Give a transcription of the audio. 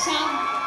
Tchau.